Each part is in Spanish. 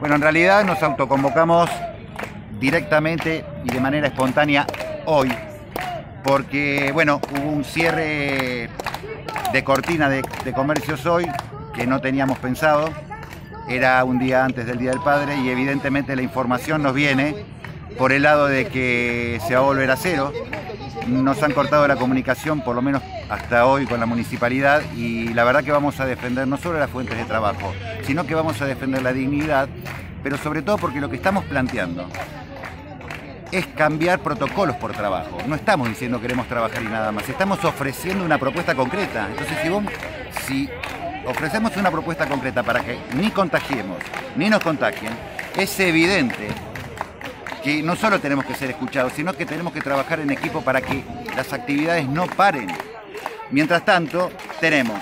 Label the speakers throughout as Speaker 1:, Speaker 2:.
Speaker 1: Bueno, en realidad nos autoconvocamos directamente y de manera espontánea hoy, porque, bueno, hubo un cierre de cortina de, de comercios hoy que no teníamos pensado. Era un día antes del Día del Padre y evidentemente la información nos viene por el lado de que se va a volver a cero. Nos han cortado la comunicación, por lo menos hasta hoy, con la municipalidad y la verdad que vamos a defender no solo las fuentes de trabajo, sino que vamos a defender la dignidad, pero sobre todo porque lo que estamos planteando es cambiar protocolos por trabajo. No estamos diciendo queremos trabajar y nada más, estamos ofreciendo una propuesta concreta. Entonces, si, vos, si ofrecemos una propuesta concreta para que ni contagiemos ni nos contagien, es evidente que no solo tenemos que ser escuchados, sino que tenemos que trabajar en equipo para que las actividades no paren. Mientras tanto, tenemos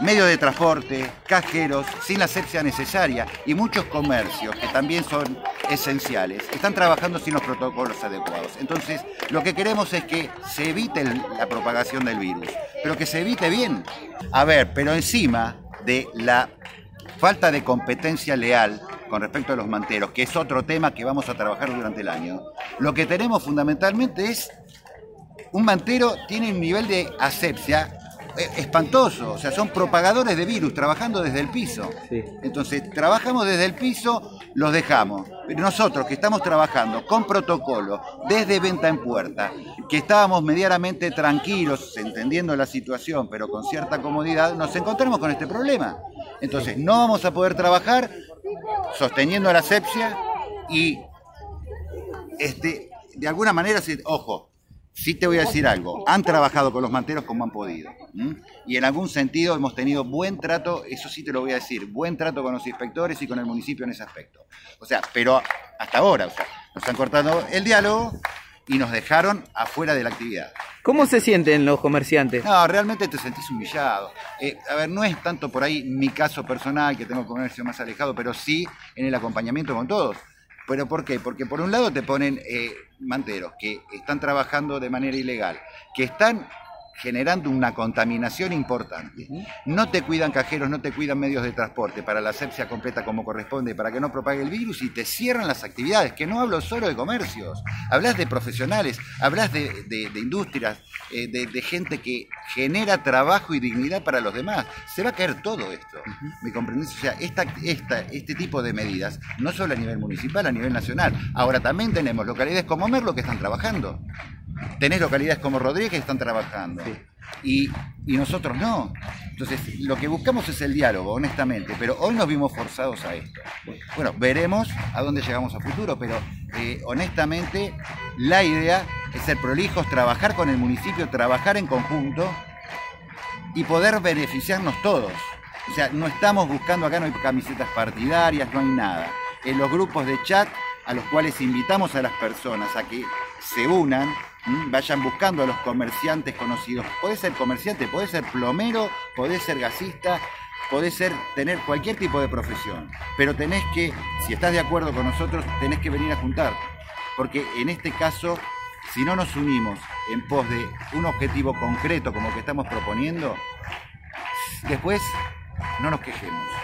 Speaker 1: medios de transporte, cajeros, sin la asepsia necesaria y muchos comercios que también son esenciales, están trabajando sin los protocolos adecuados. Entonces, lo que queremos es que se evite la propagación del virus, pero que se evite bien. A ver, pero encima de la falta de competencia leal con respecto a los manteros, que es otro tema que vamos a trabajar durante el año, lo que tenemos fundamentalmente es un mantero tiene un nivel de asepsia eh, espantoso, o sea, son propagadores de virus trabajando desde el piso. Entonces, trabajamos desde el piso, los dejamos. Pero nosotros que estamos trabajando con protocolo, desde venta en puerta, que estábamos medianamente tranquilos, entendiendo la situación, pero con cierta comodidad, nos encontramos con este problema. Entonces, no vamos a poder trabajar sosteniendo la asepsia y este, de alguna manera, ojo, Sí te voy a decir algo, han trabajado con los manteros como han podido. Y en algún sentido hemos tenido buen trato, eso sí te lo voy a decir, buen trato con los inspectores y con el municipio en ese aspecto. O sea, pero hasta ahora, o sea, nos han cortado el diálogo y nos dejaron afuera de la actividad.
Speaker 2: ¿Cómo se sienten los comerciantes?
Speaker 1: No, realmente te sentís humillado. Eh, a ver, no es tanto por ahí mi caso personal, que tengo comercio más alejado, pero sí en el acompañamiento con todos. ¿Pero por qué? Porque por un lado te ponen eh, manteros que están trabajando de manera ilegal, que están generando una contaminación importante. No te cuidan cajeros, no te cuidan medios de transporte para la asepsia completa como corresponde, para que no propague el virus y te cierran las actividades, que no hablo solo de comercios, hablas de profesionales, hablas de, industrias, eh, de, gente que genera trabajo y dignidad para los demás. Se va a caer todo esto, ¿me comprendés? O sea, esta, esta, este tipo de medidas, no solo a nivel municipal, a nivel nacional. Ahora también tenemos localidades como Merlo que están trabajando. Tenés localidades como Rodríguez que están trabajando. Y, nosotros no. Entonces, lo que buscamos es el diálogo, honestamente, pero hoy nos vimos forzados a esto. Bueno, veremos a dónde llegamos a futuro, pero eh, honestamente la idea es ser prolijos, trabajar con el municipio, trabajar en conjunto y poder beneficiarnos todos. O sea, no estamos buscando acá, no hay camisetas partidarias, no hay nada. En los grupos de chat a los cuales invitamos a las personas a que se unan, vayan buscando a los comerciantes conocidos. Puede ser comerciante, puede ser plomero, puede ser gasista, puede ser tener cualquier tipo de profesión. Pero tenés que, si estás de acuerdo con nosotros, tenés que venir a juntar. Porque en este caso, si no nos unimos en pos de un objetivo concreto como el que estamos proponiendo, después no nos quejemos.